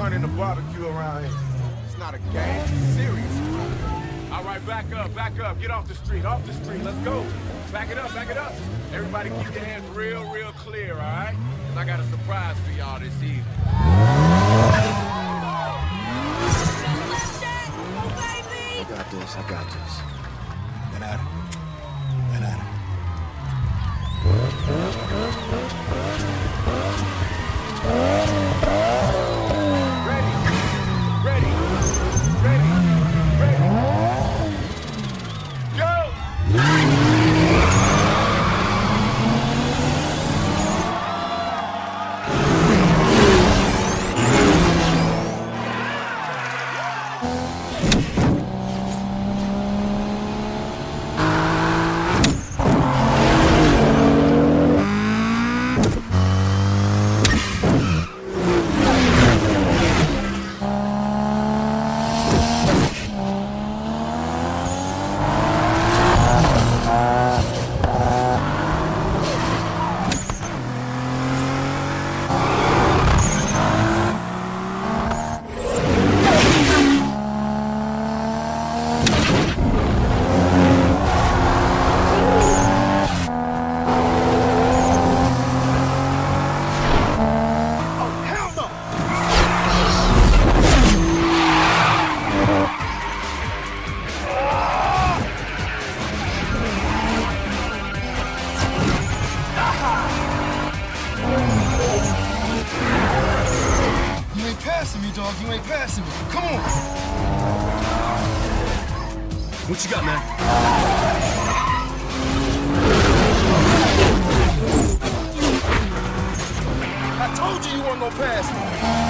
turning the barbecue around here. It's not a game, it's serious. All right, back up, back up. Get off the street, off the street. Let's go. Back it up, back it up. Everybody keep your hands real, real clear, all right? Because I got a surprise for y'all this evening. I got this, I got this. Passing me, dog. You ain't passing me. Come on. What you got, man? I told you you weren't gonna pass me.